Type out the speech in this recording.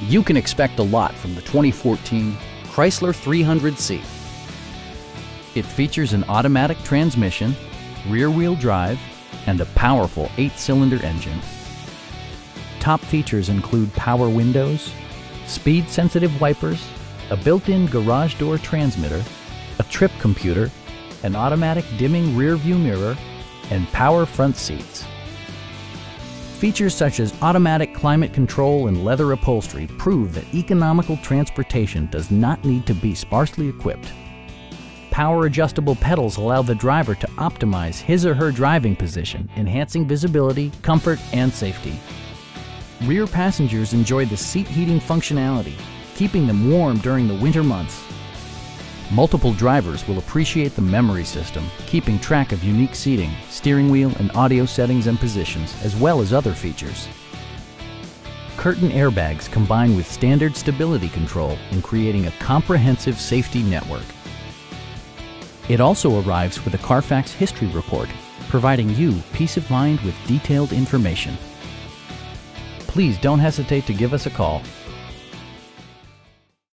you can expect a lot from the 2014 Chrysler 300C. It features an automatic transmission, rear-wheel drive, and a powerful eight-cylinder engine. Top features include power windows, speed-sensitive wipers, a built-in garage door transmitter, a trip computer, an automatic dimming rear view mirror, and power front seats. Features such as automatic climate control and leather upholstery prove that economical transportation does not need to be sparsely equipped. Power adjustable pedals allow the driver to optimize his or her driving position, enhancing visibility, comfort, and safety. Rear passengers enjoy the seat heating functionality, keeping them warm during the winter months. Multiple drivers will appreciate the memory system, keeping track of unique seating, steering wheel and audio settings and positions, as well as other features. Curtain airbags combine with standard stability control in creating a comprehensive safety network. It also arrives with a Carfax history report, providing you peace of mind with detailed information. Please don't hesitate to give us a call